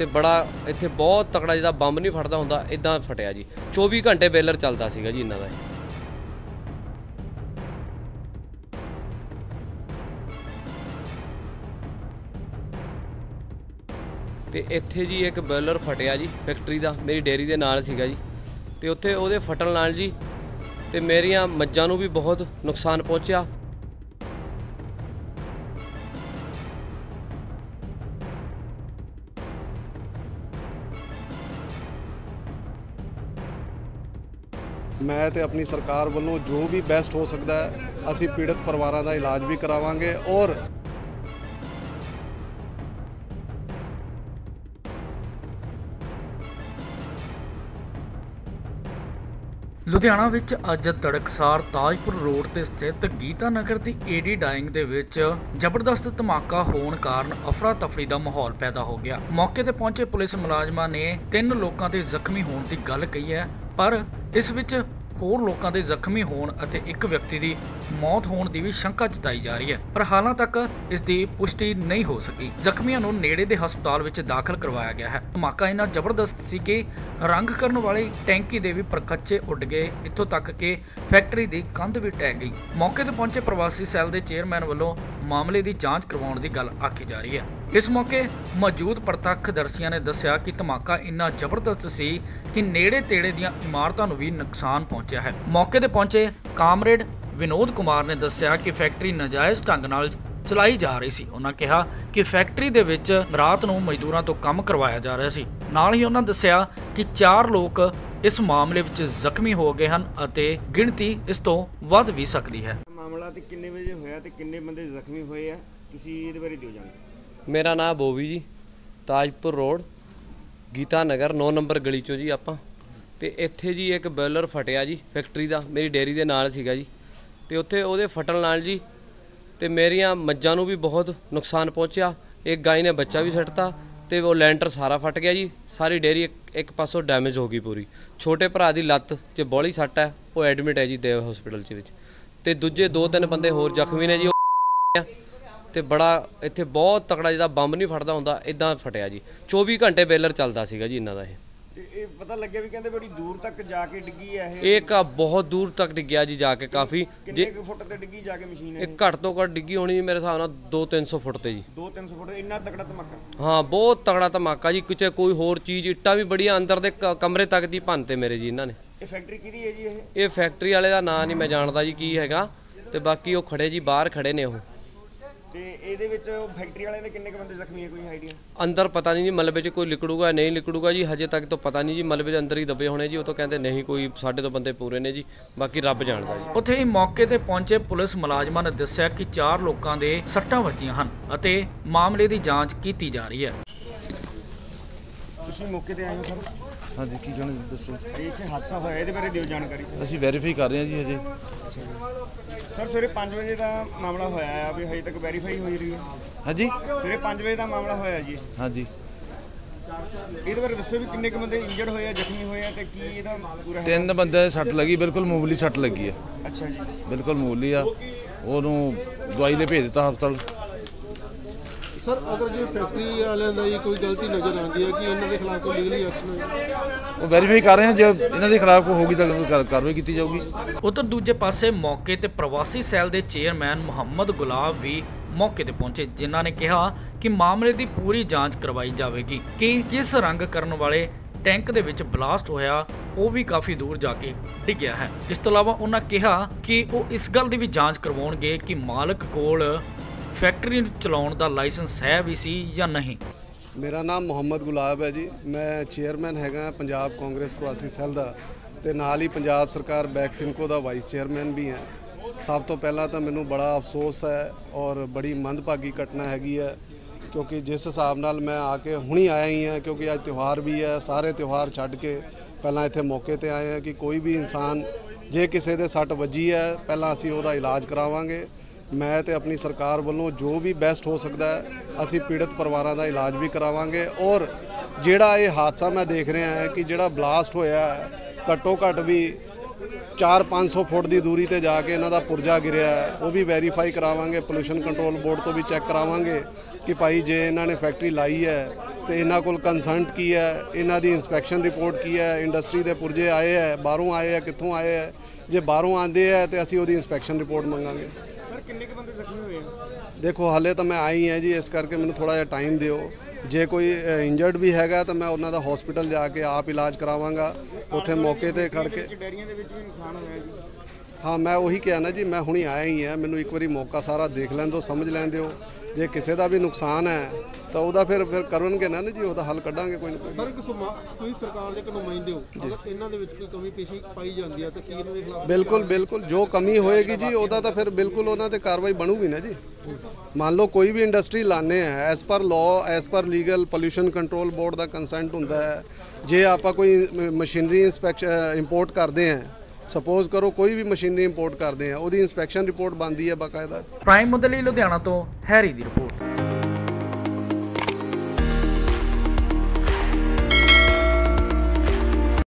ਤੇ ਬੜਾ ਇੱਥੇ ਬਹੁਤ ਤਕੜਾ ਜਿਹਦਾ ਬੰਬ ਨਹੀਂ ਫਟਦਾ ਹੁੰਦਾ ਇਦਾਂ ਫਟਿਆ ਜੀ। 24 ਘੰਟੇ ਬੇਲਰ ਚੱਲਦਾ ਸੀਗਾ ਜੀ ਇਹਨਾਂ ਦਾ। ਇਹ। ਤੇ ਇੱਥੇ ਜੀ ਇੱਕ ਬੇਲਰ ਫਟਿਆ ਜੀ, ਫੈਕਟਰੀ ਦਾ, ਮੇਰੀ ਡੇਅਰੀ ਦੇ ਨਾਲ ਸੀਗਾ ਜੀ। ਤੇ ਉੱਥੇ ਉਹਦੇ ਫਟਣ ਨਾਲ ਜੀ, ਤੇ ਮੇਰੀਆਂ ਮੱਝਾਂ ਨੂੰ ਵੀ ਬਹੁਤ ਨੁਕਸਾਨ ਪਹੁੰਚਿਆ। ਮੈਂ ਤੇ ਆਪਣੀ ਸਰਕਾਰ ਵੱਲੋਂ ਜੋ ਵੀ ਬੈਸਟ ਹੋ ਸਕਦਾ ਹੈ, ਅਸੀਂ ਪੀੜਤ ਪਰਿਵਾਰਾਂ ਦਾ ਇਲਾਜ ਵੀ ਕਰਾਵਾਂਗੇ ਔਰ ਲੁਧਿਆਣਾ ਵਿੱਚ ਅੱਜ ਤੜਕਸਾਰ ਤਾਜਪੁਰ ਰੋਡ ਤੇ ਸਥਿਤ ਗੀਤਾ ਨਗਰ ਦੀ ਏਡੀ ਡਾਇੰਗ ਦੇ ਵਿੱਚ ਜ਼ਬਰਦਸਤ ਧਮਾਕਾ ਹੋਣ ਕਾਰਨ ਅਫਰਾ ਤਫਰੀ ਦਾ ਮਾਹੌਲ ਪੈਦਾ ਹੋ ਗਿਆ। ਮੌਕੇ ਤੇ ਪਹੁੰਚੇ ਪੁਲਿਸ ਮੁਲਾਜ਼ਮਾਂ ਨੇ ਤਿੰਨ ਲੋਕਾਂ ਦੇ ਜ਼ਖਮੀ ਹੋਣ ਦੀ ਗੱਲ ਕਹੀ ਹੈ, ਪਰ ਇਸ ਵਿੱਚ ਹੋਰ ਲੋਕਾਂ ਦੇ ਜ਼ਖਮੀ ਹੋਣ ਅਤੇ ਇੱਕ ਵਿਅਕਤੀ ਦੀ ਮੌਤ ਹੋਣ ਦੀ ਵੀ ਸ਼ੰਕਾ ਜਤਾਈ ਜਾ ਰਹੀ ਹੈ। ਪਰ ਹਾਲਾਂ ਤੱਕ ਇਸ ਦੀ ਪੁਸ਼ਟੀ ਨਹੀਂ ਹੋ ਸਕੀ। ਜ਼ਖਮੀਆਂ ਨੂੰ ਨੇੜੇ ਦੇ ਹਸਪਤਾਲ ਵਿੱਚ ਦਾਖਲ ਕਰਵਾਇਆ ਗਿਆ ਹੈ। ਧਮਾਕਾ ਇੰਨਾ ਜ਼ਬਰਦਸਤ ਸੀ ਕਿ ਰੰਗ ਕਰਨ ਵਾਲੀ ਟੈਂਕੀ ਦੇ ਵੀ ਪਰਕੱਚੇ ਉੱਡ ਗਏ। ਇੱਥੋਂ ਤੱਕ ਕਿ ਫੈਕਟਰੀ ਦੀ ਕੰਧ ਵੀ ਟਹਿ ਗਈ। ਮੌਕੇ ਤੇ ਪਹੁੰਚੇ ਪ੍ਰਵਾਸੀ ਸੈੱਲ ਦੇ ਚੇਅਰਮੈਨ ਵੱਲੋਂ ਮਾਮਲੇ ਦੀ ਜਾਂਚ ਕਰਵਾਉਣ ਦੀ ਗੱਲ ਆਖੀ ਜਾ ਰਹੀ ਹੈ। ਇਸ ਮੌਕੇ ਮੌਜੂਦ ਪ੍ਰਤੱਖਦਰਸ਼ੀਆਂ ਨੇ ਦੱਸਿਆ ਕਿ ਧਮਾਕਾ ਇੰਨਾ ਜ਼ਬਰਦਸਤ ਸੀ ਕਿ ਨੇੜੇ ਤੇੜੇ ਦੀਆਂ ਇਮਾਰਤਾਂ ਨੂੰ ਵੀ ਨੁਕਸਾਨ ਪਹੁੰਚਿਆ ਹੈ। ਮੌਕੇ ਤੇ ਪਹੁੰਚੇ ਕਾਮਰੇਡ ਵਿਨੋਦ ਕੁਮਾਰ ਨੇ ਦੱਸਿਆ ਕਿ ਫੈਕਟਰੀ ਨਾਜਾਇਜ਼ ਢੰਗ ਨਾਲ ਚਲਾਈ ਜਾ ਰਹੀ ਸੀ। ਉਹਨਾਂ ਕਿਹਾ ਕਿ ਫੈਕਟਰੀ ਦੇ ਵਿੱਚ ਰਾਤ ਨੂੰ ਮਜ਼ਦੂਰਾਂ ਤੋਂ ਕੰਮ ਕਰਵਾਇਆ ਜਾ ਰਿਹਾ ਸੀ। ਨਾਲ ਹੀ ਉਹਨਾਂ ਦੱਸਿਆ ਕਿ ਚਾਰ ਲੋਕ ਇਸ ਮਾਮਲੇ ਵਿੱਚ ਜ਼ਖਮੀ ਹੋ ਗਏ ਹਨ ਅਤੇ ਗਿਣਤੀ ਇਸ ਤੋਂ ਵੱਧ ਵੀ ਸਕਦੀ ਹੈ। ਮਾਮਲਾ ਕਿੰਨੇ ਵਜੇ ਹੋਇਆ ਤੇ ਕਿੰਨੇ ਬੰਦੇ ਜ਼ਖਮੀ ਹੋਏ ਆ? ਤੁਸੀਂ ਇਹਦੇ ਬਾਰੇ ਦਿਓ ਜਾਣਕਾਰੀ। ਮੇਰਾ ਨਾਮ ਬੋਵੀ ਜੀ ਤਾਜਪੁਰ ਰੋਡ ਗੀਤਾ ਨਗਰ 9 ਨੰਬਰ ਗਲੀ ਚੋਂ ਜੀ ਆਪਾਂ। ਤੇ ਇੱਥੇ ਜੀ ਇੱਕ ਬੋਇਲਰ ਫਟਿਆ ਜੀ ਫੈਕਟਰੀ ਦਾ ਮੇਰੀ ਡੇਅਰੀ ਦੇ ਨਾਲ ਸੀਗਾ ਜੀ। ਤੇ ਉੱਥੇ ਉਹਦੇ ਫਟਣ ਨਾਲ ਜੀ ਤੇ ਮੇਰੀਆਂ ਮੱਝਾਂ ਨੂੰ ਵੀ ਬਹੁਤ ਨੁਕਸਾਨ ਪਹੁੰਚਿਆ। ਇੱਕ ਗਾਈ ਨੇ ਬੱਚਾ ਵੀ ਸੱਟਤਾ ਤੇ ਉਹ ਲੈਂਟਰ ਸਾਰਾ ਫਟ ਗਿਆ ਜੀ। ਸਾਰੀ ਡੇਅਰੀ ਇੱਕ, ਇੱਕ ਪਾਸੋਂ ਡੈਮੇਜ ਹੋ ਗਈ ਪੂਰੀ। ਛੋਟੇ ਭਰਾ ਦੀ ਲੱਤ 'ਚ ਬੋਲੀ ਸੱਟ ਹੈ ਉਹ ਐਡਮਿਟ ਹੈ ਜੀ ਦੇਵ ਹਸਪੀਟਲ 'ਚ ਵਿੱਚ। ਤੇ ਦੂਜੇ ਦੋ ਤਿੰਨ ਬੰਦੇ ਹੋਰ ਜ਼ਖਮੀ ਨੇ ਜੀ ਤੇ ਬੜਾ ਇੱਥੇ ਬਹੁਤ ਤਕੜਾ ਜਿਹਦਾ ਬੰਬ ਨਹੀਂ ਫਟਦਾ ਹੁੰਦਾ ਇਦਾਂ ਫਟਿਆ ਜੀ। 24 ਘੰਟੇ ਬੇਲਰ ਚੱਲਦਾ ਸੀਗਾ ਜੀ ਇਹਨਾਂ ਦਾ ਇਹ। ਪਤਾ ਲੱਗਿਆ ਵੀ ਕਹਿੰਦੇ ਬੜੀ ਦੂਰ ਤੱਕ ਜਾ ਕੇ ਡਿੱਗੀ ਆ ਇਹ। ਇਹ ਕਾ ਬਹੁਤ ਦੂਰ ਤੱਕ ਡਿੱਗਿਆ ਜੀ ਜਾ ਕੇ ਕਾਫੀ ਕਿੰਨੇ ਕੁ ਫੁੱਟ ਤੇ ਡਿੱਗੀ ਜਾ ਕੇ ਮਸ਼ੀਨ ਇਹ? ਇਹ ਘੱਟ ਤੋਂ ਘੱਟ ਡਿੱਗੀ ਹੋਣੀ ਜੀ ਮੇਰੇ ਹਿਸਾਬ ਨਾਲ 2-300 ਫੁੱਟ ਤੇ ਜੀ। 2-300 ਫੁੱਟ ਇੰਨਾ ਤਕੜਾ ਧਮਾਕਾ? ਹਾਂ ਬਹੁਤ ਤਗੜਾ ਧਮਾਕਾ ਜੀ। ਕਿਤੇ ਕੋਈ ਹੋਰ ਚੀਜ਼ ਇੱਟਾਂ ਵੀ ਬੜੀਆਂ ਅੰਦਰ ਦੇ ਕ- ਕਮਰੇ ਤੱਕ ਦੀ ਭੰਨਤੇ ਮੇਰੇ ਜੀ ਇਹਨਾਂ ਨੇ। ਇਹ ਫੈਕਟਰੀ ਕਿਹਦੀ ਹੈ ਜੀ ਇਹ? ਇਹ ਫੈਕਟਰੀ ਵਾਲੇ ਦਾ ਨਾਂ ਨਹੀਂ ਮੈਂ ਜਾਣਦਾ ਜੀ ਕੀ ਹੈਗਾ। ਤੇ ਬਾਕੀ ਉਹ ਖੜੇ ਜੀ ਬਾਹਰ ਖੜੇ ਨੇ ਉਹ। ਤੇ ਇਹਦੇ ਵਿੱਚ ਫੈਕਟਰੀ ਵਾਲਿਆਂ ਦੇ ਕਿੰਨੇ ਕੁ ਬੰਦੇ ਜ਼ਖਮੀ ਹੈ ਕੋਈ ਆਈਡੀਆ? ਅੰਦਰ ਪਤਾ ਨਹੀਂ ਜੀ ਮਲਬੇ 'ਚ ਕੋਈ ਲਿਕੜੂਗਾ ਨਹੀਂ ਲਿਕੜੂਗਾ ਜੀ ਹਜੇ ਤੱਕ ਤਾਂ ਪਤਾ ਨਹੀਂ ਜੀ ਮਲਬੇ ਦੇ ਅੰਦਰ ਹੀ ਦਬੇ ਹੋਣੇ ਜੀ ਉਹ ਤਾਂ ਕਹਿੰਦੇ ਨਹੀਂ ਕੋਈ ਸਾਡੇ ਤੋਂ ਬੰਦੇ ਪੂਰੇ ਨੇ ਜੀ ਬਾਕੀ ਰੱਬ ਜਾਣਦਾ ਜੀ। ਉੱਥੇ ਹੀ ਮੌਕੇ ਤੇ ਪਹੁੰਚੇ ਪੁਲਿਸ ਮੁਲਾਜ਼ਮਾਂ ਨੇ ਦੱਸਿਆ ਕਿ ਚਾਰ ਲੋਕਾਂ ਦੇ ਸੱਟਾਂ ਵੱਜੀਆਂ ਹਨ ਅਤੇ ਮਾਮਲੇ ਦੀ ਜਾਂਚ ਕੀਤੀ ਜਾ ਰਹੀ ਹੈ। ਤੁਸੀਂ ਮੌਕੇ ਤੇ ਆਏ ਹੋ ਸਰ? ਹਾਂਜੀ ਕੀ ਜਾਣਦੇ ਦੱਸੋ? ਤੇ ਇੱਥੇ ਹਾਦਸਾ ਹੋਇਆ ਇਹਦੇ ਬਾਰੇ ਦਿਓ ਜਾਣਕਾਰੀ ਸਰ। ਅਸੀਂ ਵੈਰੀਫਾਈ ਕਰ ਰਹੇ ਹਾਂ ਜੀ ਹਜੇ। ਸਰ ਸਵੇਰੇ 5 ਵਜੇ ਦਾ ਮਾਮਲਾ ਹੋਇਆ ਆ ਵੀ ਹਜੇ ਤੱਕ ਵੈਰੀਫਾਈ ਹੋਈ ਰਹੀ ਹੈ। ਹਾਂਜੀ। ਸਵੇਰੇ 5 ਵਜੇ ਦਾ ਮਾਮਲਾ ਹੋਇਆ ਜੀ। ਹਾਂਜੀ। ਇਹਦੇ ਬਾਰੇ ਦੱਸੋ ਵੀ ਕਿੰਨੇ ਕੁ ਬੰਦੇ ਇੰਜਰਡ ਹੋਏ ਆ ਜ਼ਖਮੀ ਹੋਏ ਆ ਤੇ ਕੀ ਇਹਦਾ ਪੂਰਾ ਹੈ ਤਿੰਨ ਬੰਦੇ ਸੱਟ ਲੱਗੀ ਬਿਲਕੁਲ ਮਾਮੂਲੀ ਸੱਟ ਲੱਗੀ ਆ। ਅੱਛਾ ਜੀ। ਬਿਲਕੁਲ ਮਾਮੂਲੀ ਆ। ਉਹਨੂੰ ਦਵਾਈ ਲਈ ਭੇਜ ਦਿੱਤਾ ਹਸਪਤਾਲ। ਸਰ ਅਗਰ ਜੇ ਫੈਕਟਰੀ ਵਾਲਿਆਂ ਦਾ ਹੀ ਕੋਈ ਗਲਤੀ ਨਜ਼ਰ ਆਉਂਦੀ ਹੈ ਕਿ ਇਹਨਾਂ ਦੇ ਖਿਲਾਫ ਕੋਈ ਲੀਗਲੀ ਐਕਸ਼ਨ ਹੋਏ ਉਹ ਵੈਰੀਫਾਈ ਕਰ ਰਹੇ ਹਾਂ ਜੇ ਇਹਨਾਂ ਦੇ ਖਿਲਾਫ ਕੋਈ ਹੋਗੀ ਤਾਂ ਕਾਰ- ਕਾਰਵਾਈ ਕੀਤੀ ਜਾਊਗੀ। ਉਧਰ ਦੂਜੇ ਪਾਸੇ ਮੌਕੇ ਤੇ ਪ੍ਰਵਾਸੀ ਸੈੱਲ ਦੇ ਚੇਅਰਮੈਨ ਮੁਹੰਮਦ ਗੁਲਾਬ ਵੀ ਮੌਕੇ ਤੇ ਪਹੁੰਚੇ ਜਿਨ੍ਹਾਂ ਨੇ ਕਿਹਾ ਕਿ ਮਾਮਲੇ ਦੀ ਪੂਰੀ ਜਾਂਚ ਕਰਵਾਈ ਜਾਵੇਗੀ ਕਿ ਕਿਸ ਰੰਗ ਕਰਨ ਵਾਲੇ ਟੈਂਕ ਦੇ ਵਿੱਚ ਬਲਾਸਟ ਹੋਇਆ ਉਹ ਵੀ ਕਾਫੀ ਦੂਰ ਜਾ ਕੇ ਡਿੱਗਿਆ ਹੈ। ਇਸ ਤੋਂ ਇਲਾਵਾ ਉਹਨਾਂ ਕਿਹਾ ਕਿ ਉਹ ਇਸ ਗੱਲ ਦੀ ਵੀ ਜਾਂਚ ਕਰਵਾਉਣਗੇ ਕਿ ਮਾਲਕ ਕੋਲ ਫੈਕਟਰੀ ਨੂੰ ਚਲਾਉਣ ਦਾ ਲਾਇਸੈਂਸ ਹੈ ਵੀ ਸੀ ਜਾਂ ਨਹੀਂ? ਮੇਰਾ ਨਾਮ ਮੁਹੰਮਦ ਗੁਲਾਬ ਹੈ ਜੀ। ਮੈਂ ਚੇਅਰਮੈਨ ਹੈਗਾ ਪੰਜਾਬ ਕਾਂਗਰਸ ਪ੍ਰਵਾਸੀ ਸੈੱਲ ਦਾ ਤੇ ਨਾਲ ਹੀ ਪੰਜਾਬ ਸਰਕਾਰ ਬੈਕ ਫਿਨਕੋ ਦਾ ਵਾਈਸ ਚੇਅਰਮੈਨ ਵੀ ਹਾਂ। ਸਭ ਤੋਂ ਪਹਿਲਾਂ ਤਾਂ ਮੈਨੂੰ ਬੜਾ ਅਫਸੋਸ ਹੈ ਔਰ ਬੜੀ ਮੰਦਭਾਗੀ ਘਟਨਾ ਹੈਗੀ ਹੈ ਕਿਉਂਕਿ ਜਿਸ ਹਿਸਾਬ ਨਾਲ ਮੈਂ ਆ ਕੇ ਹੁਣੀ ਆਇਆ ਹੀ ਹਾਂ, ਕਿਉਂਕਿ ਅੱਜ ਤਿਉਹਾਰ ਵੀ ਹੈ, ਸਾਰੇ ਤਿਉਹਾਰ ਛੱਡ ਕੇ ਪਹਿਲਾਂ ਇੱਥੇ ਮੌਕੇ ਤੇ ਆਏ ਹਾਂ ਕਿ ਕੋਈ ਵੀ ਇਨਸਾਨ ਜੇ ਕਿਸੇ ਦੇ ਸੱਟ ਵੱਜੀ ਹੈ, ਪਹਿਲਾਂ ਅਸੀਂ ਉਹਦਾ ਇਲਾਜ ਕਰਾਵਾਂਗੇ। ਮੈਂ ਤੇ ਆਪਣੀ ਸਰਕਾਰ ਵੱਲੋਂ ਜੋ ਵੀ ਬੈਸਟ ਹੋ ਸਕਦਾ ਹੈ, ਅਸੀਂ ਪੀੜਤ ਪਰਿਵਾਰਾਂ ਦਾ ਇਲਾਜ ਵੀ ਕਰਾਵਾਂਗੇ। ਔਰ ਜਿਹੜਾ ਇਹ ਹਾਦਸਾ ਮੈਂ ਦੇਖ ਰਿਹਾ ਹੈ ਕਿ ਜਿਹੜਾ ਬਲਾਸਟ ਹੋਇਆ ਹੈ, ਘੱਟੋ ਘੱਟ ਵੀ 4-500 ਫੁੱਟ ਦੀ ਦੂਰੀ ਤੇ ਜਾ ਕੇ ਇਹਨਾਂ ਦਾ ਪੁਰਜਾ ਗਿਰਿਆ ਉਹ ਵੀ ਵੈਰੀਫਾਈ ਕਰਾਵਾਂਗੇ ਪੋਲੂਸ਼ਨ ਕੰਟਰੋਲ ਬੋਰਡ ਤੋਂ ਵੀ ਚੈੱਕ ਕਰਾਵਾਂਗੇ ਕਿ ਭਾਈ ਜੇ ਇਹਨਾਂ ਨੇ ਫੈਕਟਰੀ ਲਾਈ ਹੈ, ਤੇ ਇਹਨਾਂ ਕੋਲ ਕੰਸਰਨਟ ਕੀ ਹੈ, ਇਹਨਾਂ ਦੀ ਇਨਸਪੈਕਸ਼ਨ ਰਿਪੋਰਟ ਕੀ ਹੈ ਇੰਡਸਟਰੀ ਦੇ ਪੁਰਜੇ ਆਏ ਹੈ, ਬਾਹਰੋਂ ਆਏ ਹੈ, ਕਿੱਥੋਂ ਆਏ ਹੈ, ਜੇ ਬਾਹਰੋਂ ਆਂਦੇ ਹੈ, ਤੇ ਅਸੀਂ ਉਹਦੀ ਇਨਸਪੈਕਸ਼ਨ ਰਿਪੋਰਟ ਮੰਗਾਂਗੇ। ਸਰ ਕਿੰਨੇ ਕੁ ਬੰਦੇ ਜ਼ਖਮੀ ਹੋਏ ਆ? ਦੇਖੋ ਹਾਲੇ ਤਾਂ ਮੈਂ ਆਈ ਹਾਂ ਜੀ ਇਸ ਕਰਕੇ ਮੈਨੂੰ ਥੋੜਾ ਜਿਹਾ ਟਾਈਮ ਦਿਓ। ਜੇ ਕੋਈ ਇੰਜਰਡ ਵੀ ਹੈਗਾ ਤਾਂ ਮੈਂ ਉਹਨਾਂ ਦਾ ਹਸਪੀਟਲ ਜਾ ਕੇ ਆਪ ਇਲਾਜ ਕਰਾਵਾਂਗਾ। ਉੱਥੇ ਮੌਕੇ ਤੇ ਖੜ ਕੇ ਵਿੱਚ ਡੈਰੀਆਂ ਦੇ ਵਿੱਚ ਵੀ ਨੁਕਸਾਨ ਹੋਇਆ ਜੀ। ਹਾਂ ਮੈਂ ਉਹੀ ਕਿਹਾ ਨਾ ਜੀ ਮੈਂ ਹੁਣੀ ਆਇਆ ਹੀ ਹਾਂ ਮੈਨੂੰ ਇੱਕ ਵਾਰੀ ਮੌਕਾ ਸਾਰਾ ਦੇਖ ਲੈਣ ਦਿਓ ਸਮਝ ਲੈਣ ਦਿਓ। ਜੇ ਕਿਸੇ ਦਾ ਵੀ ਨੁਕਸਾਨ ਹੈ ਤਾਂ ਉਹਦਾ ਫਿਰ ਫਿਰ ਕਰਨਗੇ ਨਾ ਜੀ ਉਹਦਾ ਹੱਲ ਕੱਢਾਂਗੇ ਕੋਈ ਨਾ ਕੋਈ। ਸਰ ਇੱਕ ਤੁਸੀਂ ਸਰਕਾਰ ਦੇ ਨੁਮਾਇੰਦੇ ਹੋ ਅਗਰ ਇਹਨਾਂ ਦੇ ਵਿੱਚ ਕੋਈ ਕਮੀ ਪੇਸ਼ੀ ਪਾਈ ਜਾਂਦੀ ਹੈ ਤਾਂ ਕੀ ਇਹਨਾਂ ਦੇ ਖਿਲਾਫ ਬਿਲਕੁਲ ਬਿਲਕੁਲ ਜੋ ਕਮੀ ਹੋਏਗੀ ਜੀ ਉਹਦਾ ਤਾਂ ਫਿਰ ਬਿਲਕੁਲ ਉਹਨਾਂ ਤੇ ਕਾਰਵਾਈ ਬਣੂਗੀ ਨਾ ਜੀ। ਮੰਨ ਲਓ ਕੋਈ ਵੀ ਇੰਡਸਟਰੀ ਲਾਣੇ ਆ as per law as per legal pollution control board ਦਾ ਕੰਸੈਂਟ ਹੁੰਦਾ ਹੈ। ਜੇ ਆਪਾਂ ਕੋਈ ਮਸ਼ੀਨਰੀ ਇਨਸਪੈਕਸ਼ਨ ਇੰਪੋਰਟ ਕਰਦੇ ਆ ਸਪੋਜ਼ ਕਰੋ ਕੋਈ ਵੀ ਮਸ਼ੀਨਰੀ ਇੰਪੋਰਟ ਕਰਦੇ ਆ, ਉਹਦੀ ਇਨਸਪੈਕਸ਼ਨ ਰਿਪੋਰਟ ਬਣਦੀ ਹੈ ਬਾਕਾਇਦਾ। ਪ੍ਰਾਈਮ ਮੁੱਦੇ ਲਈ ਲੁਧਿਆਣਾ ਤੋਂ ਹੈਰੀ ਦੀ ਰਿਪੋਰਟ।